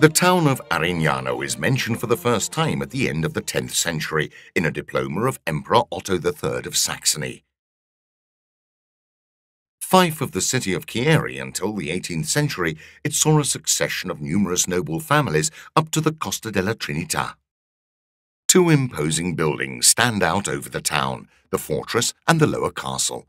The town of Arignano is mentioned for the first time at the end of the 10th century in a diploma of Emperor Otto III of Saxony. Fief of the city of Chieri until the 18th century, it saw a succession of numerous noble families up to the Costa della Trinità. Two imposing buildings stand out over the town, the fortress and the lower castle.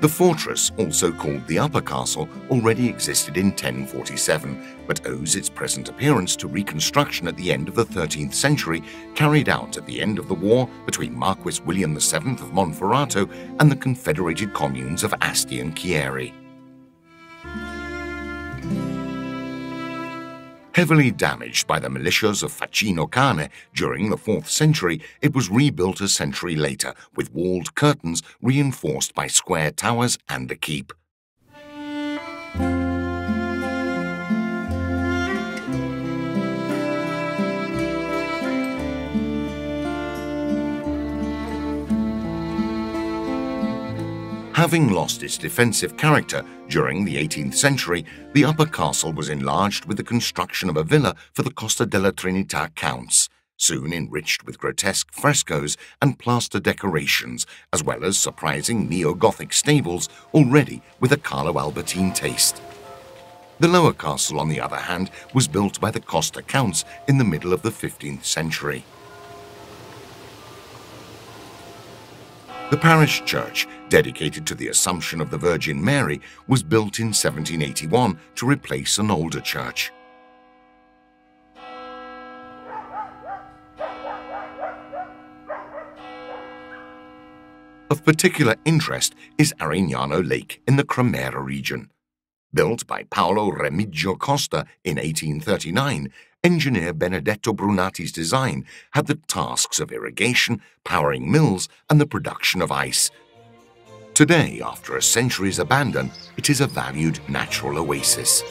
The fortress, also called the Upper Castle, already existed in 1047, but owes its present appearance to reconstruction at the end of the 13th century, carried out at the end of the war between Marquis William VII of Monferrato and the confederated communes of Asti and Chieri. Heavily damaged by the militias of Facino Cane during the 4th century, it was rebuilt a century later with walled curtains reinforced by square towers and a keep. Having lost its defensive character during the 18th century, the upper castle was enlarged with the construction of a villa for the Costa della Trinità counts, soon enriched with grotesque frescoes and plaster decorations, as well as surprising neo-Gothic stables already with a Carlo Albertine taste. The lower castle, on the other hand, was built by the Costa counts in the middle of the 15th century. The parish church, dedicated to the Assumption of the Virgin Mary, was built in 1781 to replace an older church. Of particular interest is Arignano Lake in the Cremera region. Built by Paolo Remigio Costa in 1839, engineer Benedetto Brunati's design had the tasks of irrigation, powering mills, and the production of ice. Today, after a century's abandon, it is a valued natural oasis.